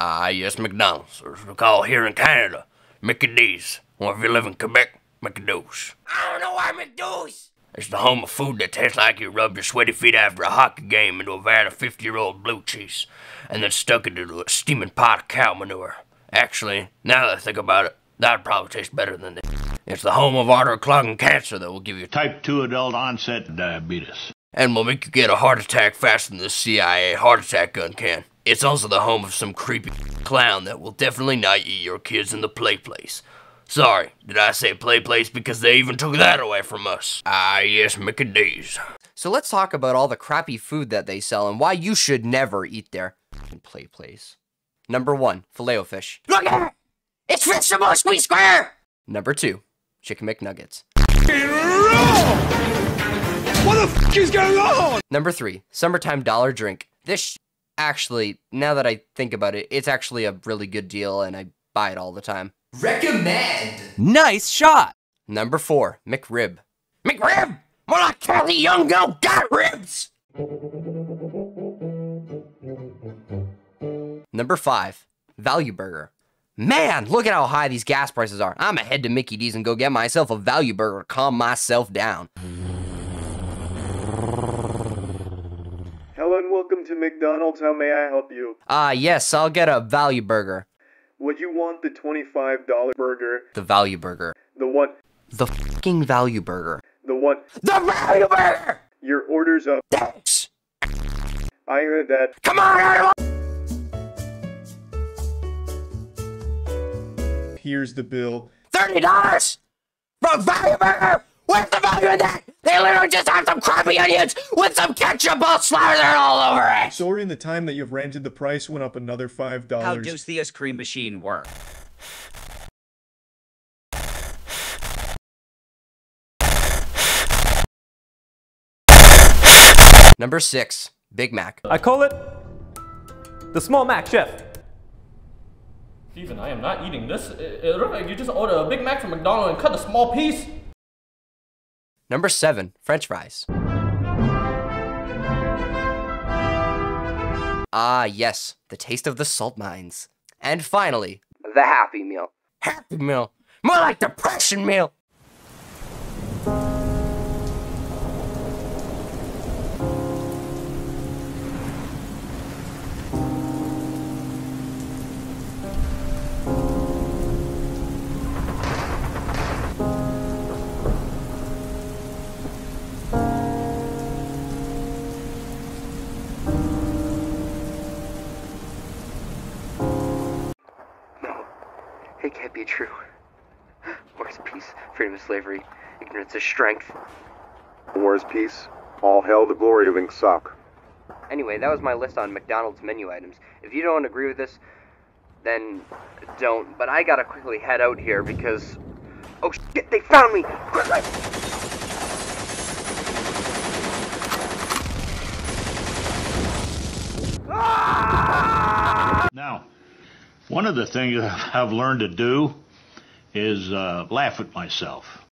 Ah, yes, McDonald's, or as we call here in Canada, Mickey D's. Or if you live in Quebec, McDo's. I don't know why McDo's. It's the home of food that tastes like you rubbed your sweaty feet after a hockey game into a vat of 50 year old blue cheese and then stuck it into a steaming pot of cow manure. Actually, now that I think about it, that'd probably taste better than this. It's the home of artery clogging cancer that will give you Type 2 adult onset diabetes. and will make you get a heart attack faster than the CIA heart attack gun can. It's also the home of some creepy clown that will definitely not eat your kids in the play place. Sorry, did I say play place because they even took that away from us? Ah, yes, Mickey D's. So let's talk about all the crappy food that they sell and why you should never eat there. Play place. Number one, filet-o-fish. Look at it. It's vegetable squeeze square. Number two, chicken McNuggets. What the f is going on? Number three, summertime dollar drink. This sh- actually, now that I think about it, it's actually a really good deal and I buy it all the time. Recommend. Nice shot. Number four, McRib. McRib. More like Kelly Young Girl got ribs. Number five, Value Burger. Man, look at how high these gas prices are. I'm head to Mickey D's and go get myself a Value Burger to calm myself down. Hello and welcome to McDonald's. How may I help you? Ah, yes, I'll get a Value Burger. Would you want the $25 burger? The Value Burger. The one, The fucking Value Burger. the one, The value burger. your order's up. Thanks. I heard that. Come on, everyone. Here's the bill. Thirty dollars for a value burger. Where's the value in that? They literally just have some crappy onions with some ketchup all slathered all over it. Sorry, in the time that you've rented, the price went up another $5. How does the ice cream machine work? Number six, Big Mac. I call it the small Mac chef. Steven, I am not eating this. It, it looks like you just ordered a Big Mac from McDonald's and cut a small piece. Number seven, French fries. Ah, yes, the taste of the salt mines. And finally, the Happy Meal. Happy meal. More like depression meal. It can't be true. War is peace, freedom is slavery, ignorance is strength. War is peace. All hail the glory of Ingsoc. Anyway, that was my list on McDonald's menu items. If you don't agree with this, then don't. But I gotta quickly head out here because. Oh shit, they found me! Quickly! Now, one of the things I've learned to do is uh, laugh at myself.